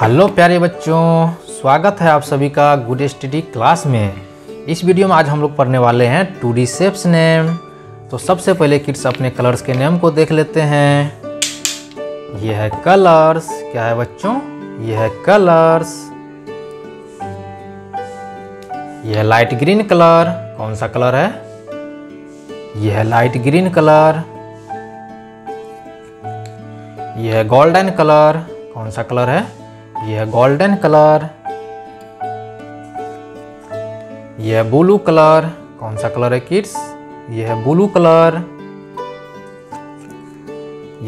Hello प्यारे बच्चों, स्वागत है आप सभी का गुड स्टडी क्लास में। इस वीडियो में आज हम लोग पढ़ने वाले हैं टू डी शेप्स नेम। तो सबसे पहले किड्स अपने कलर्स के नेम को देख लेते हैं। यह है कलर्स, क्या है बच्चों? यह है कलर्स। यह है लाइट ग्रीन कलर, कौन सा कलर है? यह है लाइट ग्रीन कलर। यह है गोल्डन कलर, कौन सा कलर है? यह गोल्डन कलर यह ब्लू कलर कौन सा कलर है किड्स यह ब्लू कलर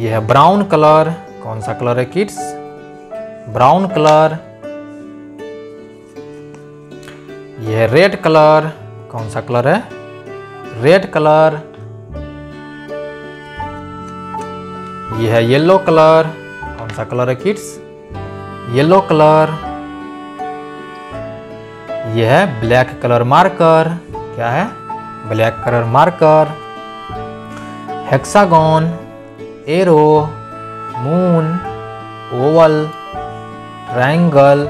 यह ब्राउन कलर कौन सा कलर है किड्स ब्राउन कलर यह रेड कलर कौन सा कलर है? रेड कलर यह येलो कलर कौन सा कलर है किड्स येलो कलर यह है ब्लैक कलर मार्कर क्या है? Black colour marker hexagon arrow moon oval triangle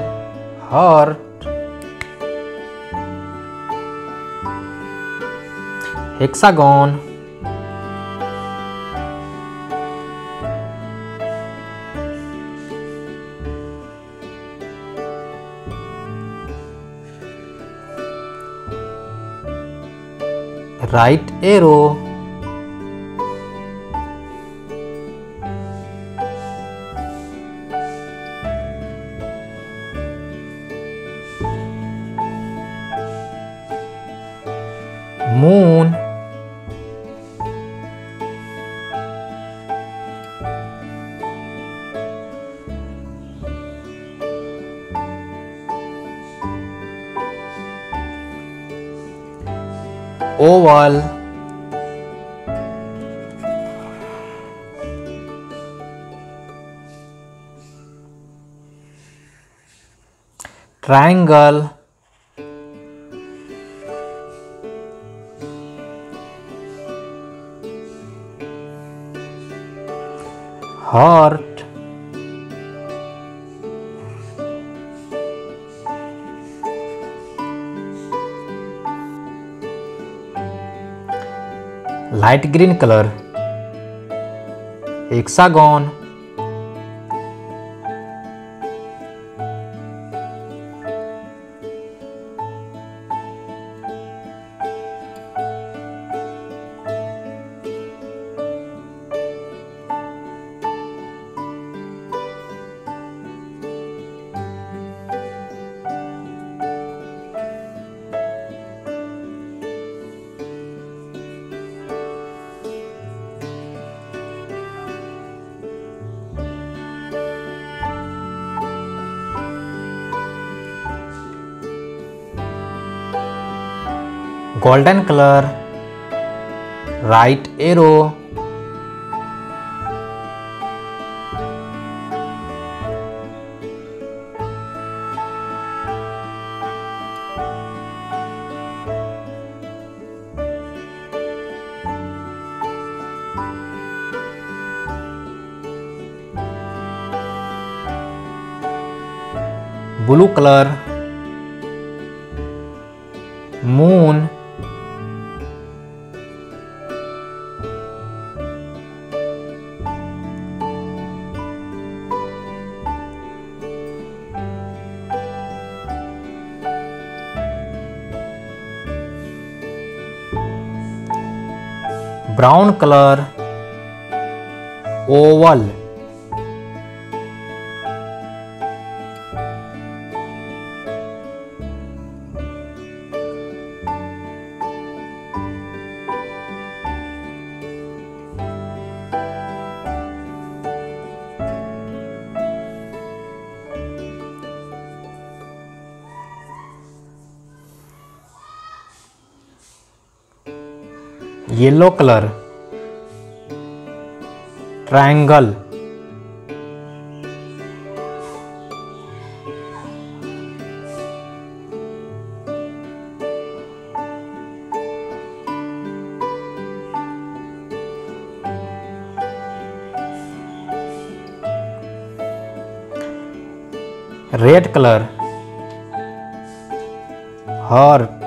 heart hexagon right arrow. Moon oval. Triangle. Heart light green colour hexagon golden color right arrow blue color moon brown colour oval. Yellow colour triangle red colour heart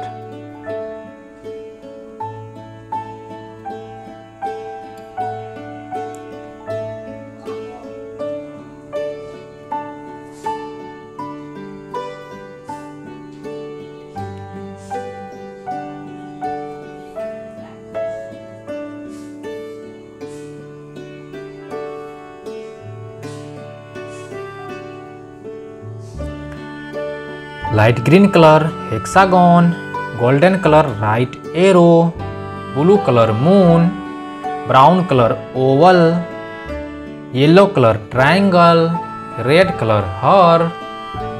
light green colour hexagon golden colour right arrow blue colour moon brown colour oval yellow colour triangle red colour हर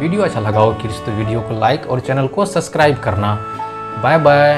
video अच्छा लगा हो kids तो video को like और channel को subscribe करना। Bye bye